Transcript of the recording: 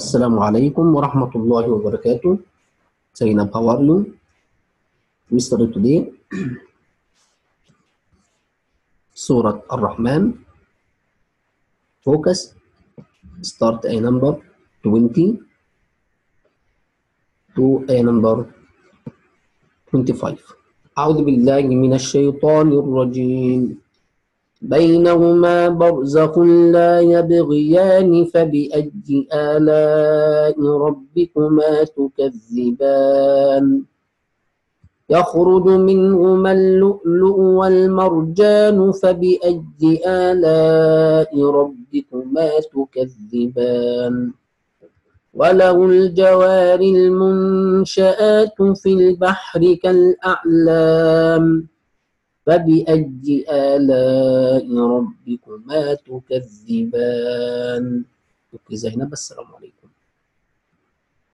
Assalamu alaikum wa rahmatullahi wa barakatuh. Zainab, how are you? We started today Surah Ar-Rahman. Focus. Start a number 20 to a number 25. أعوذ بالله من الشيطان الرجيم بينهما برزخ لا يبغيان فبأي آلاء ربكما تكذبان؟ يخرج منهما اللؤلؤ والمرجان فبأي آلاء ربكما تكذبان؟ وله الجوار المنشآت في البحر كالأعلام. فبأي آلاء ربكما تكذبان؟ أوكي زينب السلام عليكم